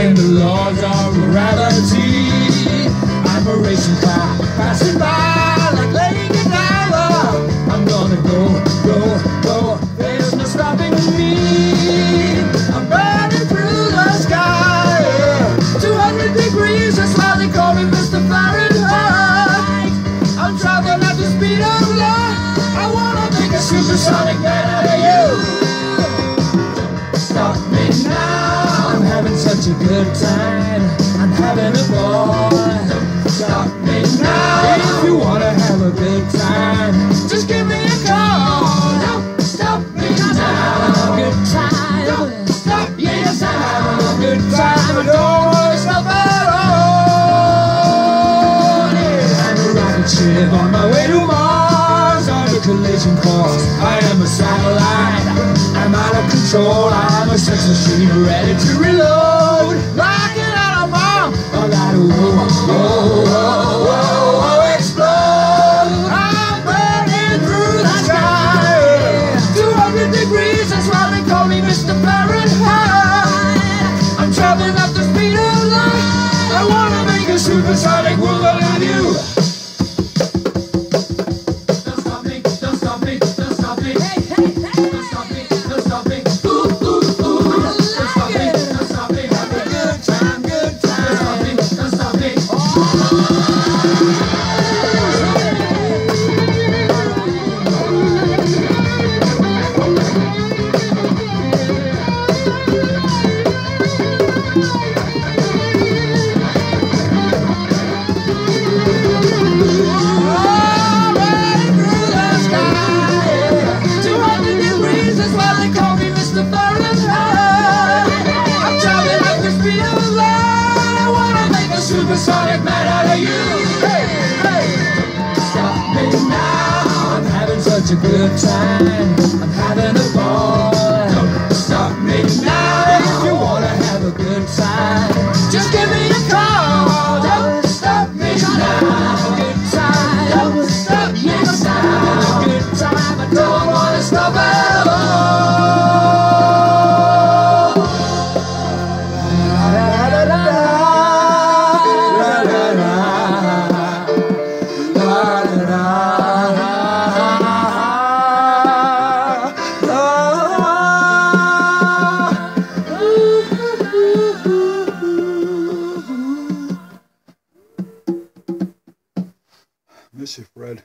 Defying the laws of gravity. I'm a racing car, passing by a good time. I'm having a ball. Stop me now. If you wanna have a good time, just give me a call. Don't stop me now. I'm a Good time. Don't stop me yes, I'm having a good time. I don't wanna stop at all. Yeah, I'm a rocket ship on my way to Mars on a collision course. I am a satellite. I'm out of control. I'm a sex machine ready to reload. the side supersonic man out of you. Hey, hey. Stop me now. I'm having such a good time. I'm having a ball. This is Red.